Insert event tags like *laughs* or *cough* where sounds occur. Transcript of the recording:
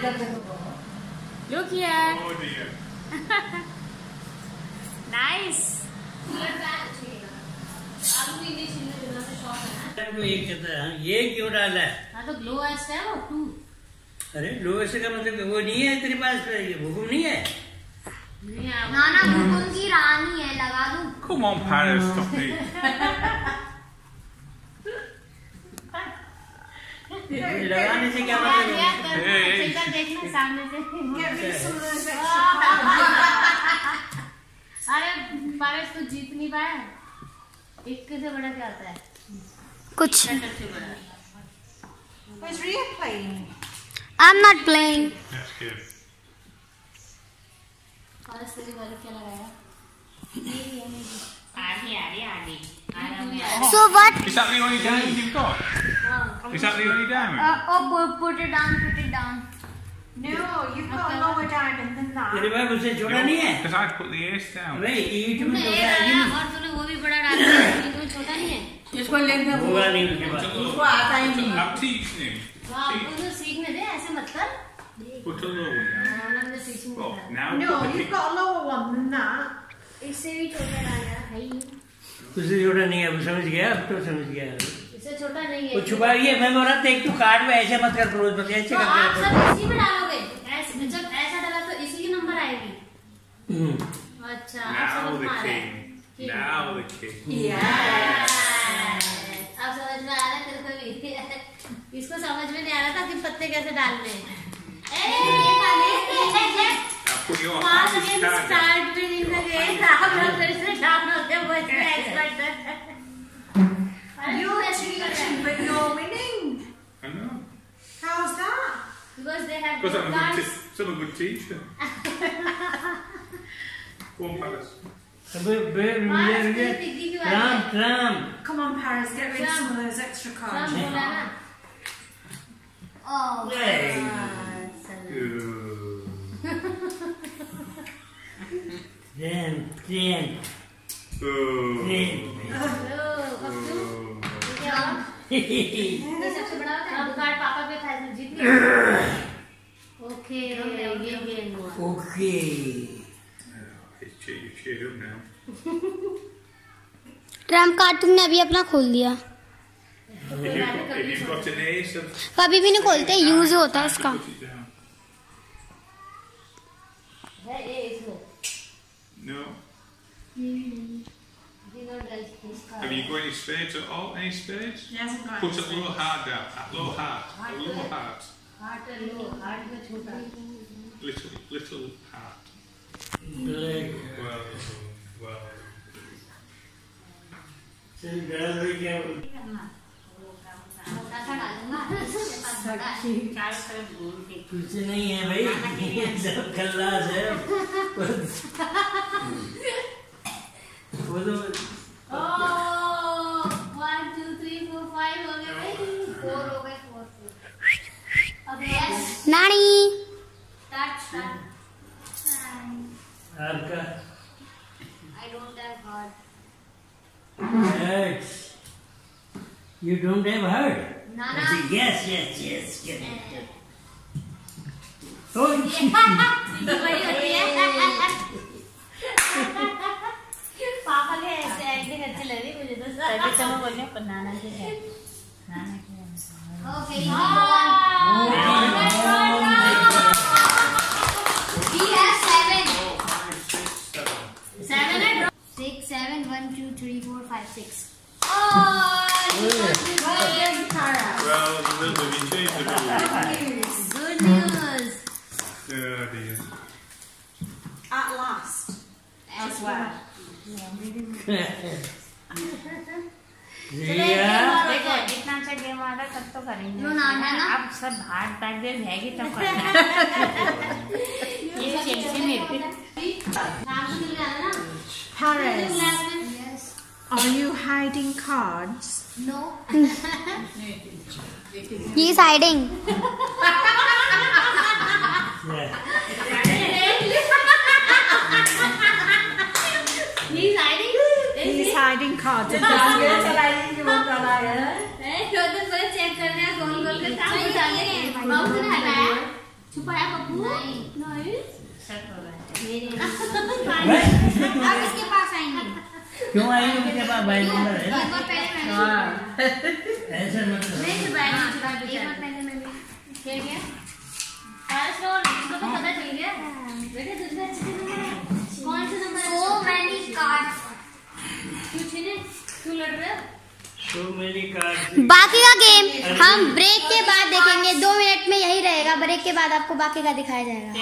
Look here. Oh dear. nice. एक ये क्यों डाला है तो ग्लो है वो टू अरे ग्लो का मतलब वो नहीं है तेरे पास ये हुकुम नहीं है नाना हुकुम की रानी है लगा दूँ Come on, Paris, stop *laughs* लगाने से क्या मतलब है? देखना सामने से अरे पारस तो जीत नहीं पाया एक से बड़ा क्या होता है कुछ Was Ria playing? I am not playing That's good. Paras तेरी वाली क्या लगाया आधी आधी आधी so what Is that the only diamond you've got? Is that the only diamond? oh put it down put it down No, you've got a lower diamond than तेरे that. पास उससे छोटा नहीं है Because I put the ace down. अबे ईट में तूने तो एक क्या है डाला और तूने वो भी बड़ा डाला *coughs* लेकिन वो छोटा नहीं है इसको लेंगे होगा नहीं उसके पास उसको आता ही नहीं I'm teaching him. वाह तूने सीखने दे ऐसे मत कर Put a low one down. हाँ, हमने सीखने Well, दिया now No, put the you've got a lower one than that. इससे भी छोटा डालना है उससे छोटा नहीं है वो समझ गया अब तो समझ गया इससे छोटा नहीं है। छुपा ये मैं बोल रहा था एक तू कार्ड में ऐसे मत कर रोज मत ऐसे तो आप सब इसी में डालोगे? ऐसे जब ऐसा डाला तो इसी की नंबर आएगी। अच्छा अब Now समझ में आ रहा है। king. Now अब समझ में आ रहा तेरे को भी। इसको समझ में नहीं आ रहा था कि पत्ते कैसे डालने. स्टार्ट भी नहीं लगे आप लोग फिर से डाउन होते *laughs* हैं एक्सपर्ट है। but you're winning. I know. How's that? Because they have Because I'm a good, te- I'm a good teacher. *laughs* On, Paris. Tram, tram. Come on, Paris, get rid of some of those extra cards. Tram, banana. Oh, Yay. Damn, damn. Damn. सबसे बड़ा होता card पापा पे था जीत okay. Trump तुमने अभी अपना खोल दिया. कभी भी नहीं खोलते यूज़ होता है. है इसमें No. इसका Have you got any spades at all? Any spades? He hasn't got Put any a low heart down. A low heart. A low heart. Heart low heart में छोटा Little, little heart. Like, Well, well. चल गड़ा भाई क्या मोटा सा डालूंगा चारों तरफ घूम के कुछ नहीं है भाई सब खल्लास है आपका I don't have heart Yes. You don't have heard? Nana. Yes, yes, yes. Get it. *laughs* Get it. Oh, बड़ी होती है *laughs* *laughs* पापा के ऐसे एक्टिंग अच्छी लग रही मुझे तो तभी तो मैं बोल रही हूँ बनाना के है नाना के है okay seven, one, two, three, four, five, six. Well, a little bit of change the rules. good news Oh dear. At last. As well. इतना अच्छा गेम आ रहा तब तो करेंगे। अब सब हाथ पैक दे जाएगी तब करना ये चेल्सी में नाम are you hiding cards? No. *laughs* he is hiding. Yeah. he's hiding He's hiding cards. ए, तो तो पहले चेक करने का गोल गोल के काम बता दे माउस ने हटाया छुपाया पप्पू नहीं नहीं सब हो रहा है मेरे अब इसके पास है क्यों आई हो मेरे पास भाई नंबर है एक बार पहले मैंने हाँ। ऐसे मत करो। नहीं तो चुरा एक बार पहले मैंने क्या क्या? पारस और तो पता चल गया। बेटे तुझे अच्छे से नंबर कौन से नंबर many cards क्यों छीने? क्यों लड़ रहे हो? बाकी का गेम हम ब्रेक के बाद देखेंगे। दो मिनट में यही रहेगा। ब्रेक के बाद आपको बाकी का दिखाया जाएगा।